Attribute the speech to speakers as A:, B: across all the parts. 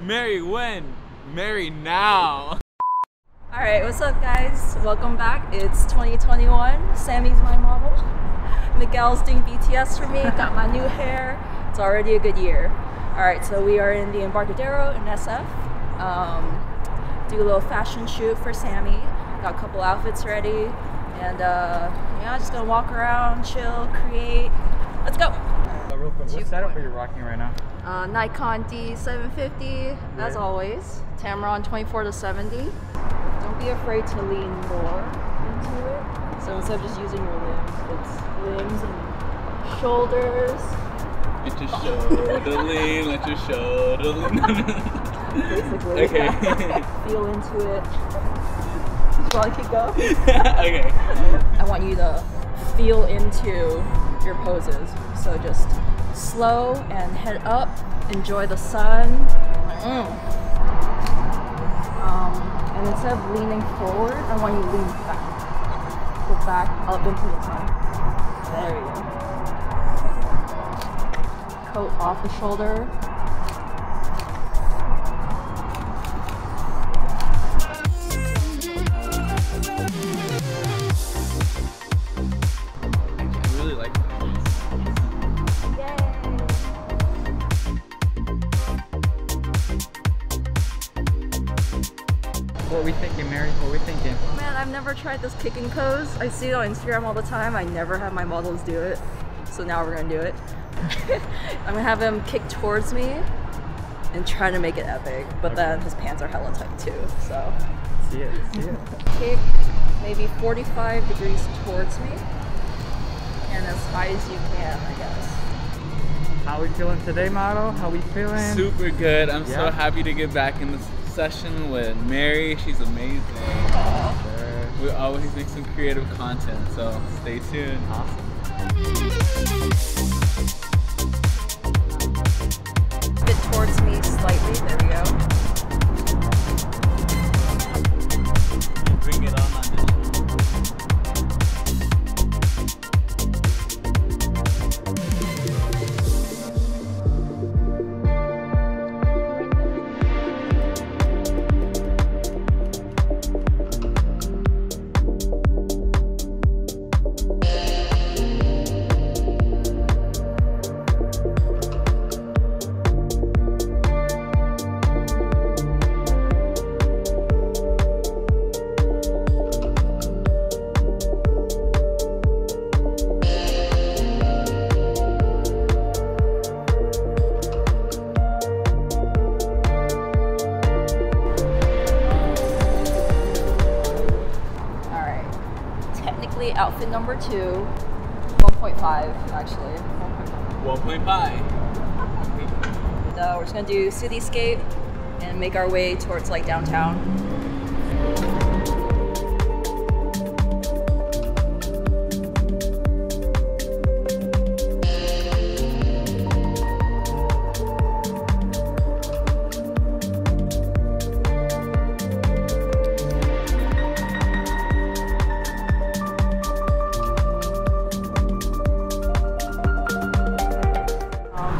A: Mary Wen? Marry now.
B: All right, what's up, guys? Welcome back. It's 2021. Sammy's my model. Miguel's doing BTS for me. Got my new hair. It's already a good year. All right, so we are in the Embarcadero in SF. Um, do a little fashion shoot for Sammy. Got a couple outfits ready, and uh, yeah, just gonna walk around, chill, create. Let's go.
C: Uh, real quick,
B: Two
C: what setup
B: point-
C: are you rocking right now?
B: Uh, Nikon D750, as
C: Yeah.
B: always. Tamron 24 to 70. Don't be afraid to lean more into it. So instead of just using your limbs, it's limbs and shoulders.
A: Let your shoulder lean, let your shoulder lean.
B: Basically.
A: okay.
B: Feel into it. Do you want to keep going?
A: okay.
B: I want you to feel into your poses. So just slow and head up. Enjoy the sun. Mm. Um, and instead of leaning forward, I want you to lean back. Go back up into the sun. There you go. Coat off the shoulder.
C: What we thinking, Mary? What we thinking?
B: Man, I've never tried this kicking pose. I see it on Instagram all the time. I never have my models do it. So now we're gonna do it. I'm gonna have him kick towards me and try to make it epic, but then his pants are hella tight too. So
C: See it, see it.
B: kick maybe 45 degrees towards me and as high as you can, I guess.
C: How we feeling today, model? How are we feeling?
A: Super good. I'm so happy to get back in this session with Mary. She's amazing. We always make some creative content, so stay tuned.
C: Awesome.
B: Number two. 1.5 actually. 1.5.
A: 1.5.
B: Uh, we're just gonna do cityscape and make our way towards like downtown.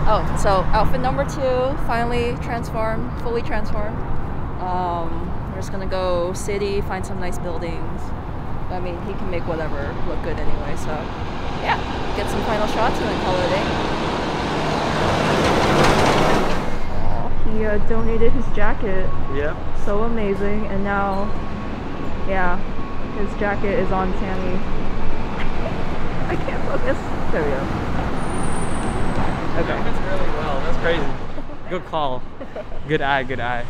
B: Oh, so outfit number two, finally transformed, fully transformed. Um, we're just gonna go city, find some nice buildings. I mean, he can make whatever look good anyway, so yeah, get some final shots and then call it a day. He uh, donated his jacket,
C: Yep.
B: so amazing, and now, yeah, his jacket is on Sammy. I can't focus. There we go. Okay.
C: That fits really well. That's crazy. Good call. Good eye, good eye.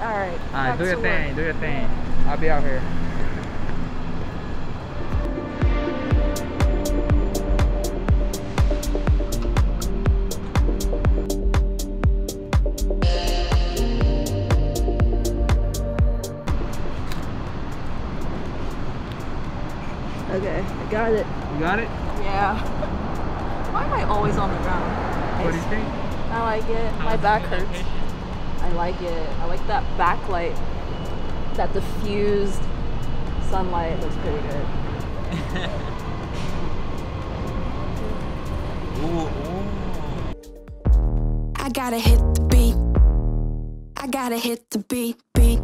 B: All right.
C: Alright, do
B: to
C: your
B: work.
C: thing, do your thing. I'll be out here.
B: Okay, I got it.
C: You got it?
B: Yeah. Why am I always on the ground?
C: What do you think?
B: I like it.
C: How
B: My back hurts. I like it. I like that backlight. That diffused sunlight looks pretty good.
A: Ooh, ooh.
D: I gotta hit the beat. I gotta hit the beat, beat.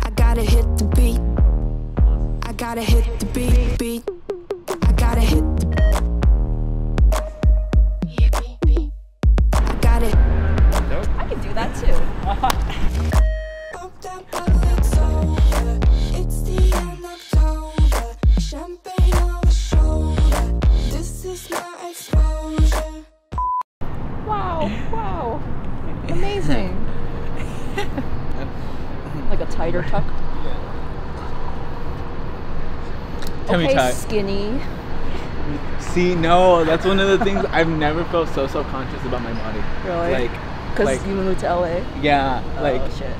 D: I gotta hit the beat. I gotta hit
B: tighter tuck.
A: Tummy
B: okay,
A: tuck.
B: skinny.
A: See, no, that's one of the things I've never felt so self conscious about my body.
B: Really?
A: Like,
B: Because
A: like,
B: you moved to LA.
A: yeah, oh, like,
B: oh shit.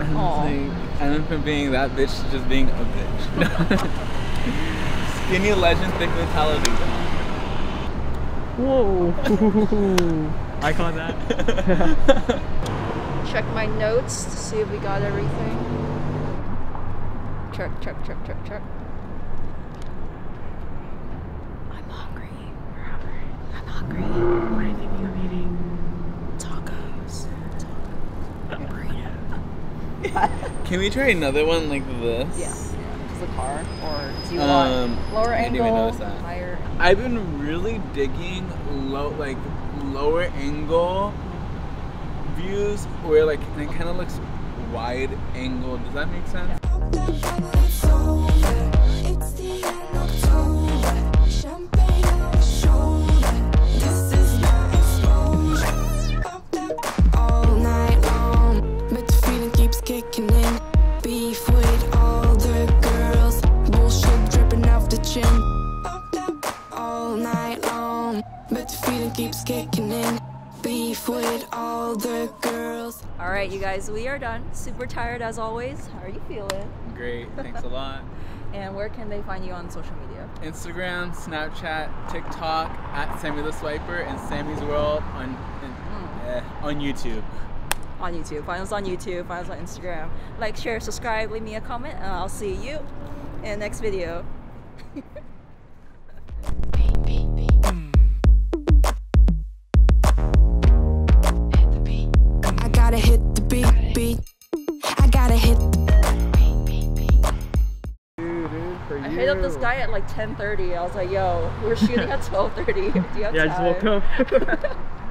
A: it's
B: Aw.
A: like, I went from being that bitch to just being a bitch. Skinny legend, thick mentality.
C: Whoa. I caught that.
B: Check my notes to see if we got everything. Check, check, check, check, check. I'm hungry. We're. I'm hungry.
C: What are you thinking of eating?
B: Tacos.
A: Can we try another one like this?
B: Yeah. yeah. Just a car, or do you
A: Um,
B: want lower
A: I didn't
B: angle,
A: even notice that.
B: higher?
A: I've been really digging low, like lower angle views where like it kind of looks wide angle. Does that make sense?
D: Up the girls. All
B: right, you guys, we are done. Super tired as always. How are you feeling?
A: Great, thanks a lot.
B: And where can they find you on social media?
A: Instagram, Snapchat, TikTok at Sammy the Swiper and Sammy's World on eh, on YouTube.
B: On YouTube. Find us on YouTube. Find us on Instagram. Like, share, subscribe, leave me a comment, and I'll see you in the next video.
D: gotta hit the beat, beat. I gotta hit
C: Dude, dude,
B: I
C: you.
B: hit up this guy at like 10:30. I was like, "Yo, we're shooting at 12:30. Do you have
C: Yeah, I just woke up.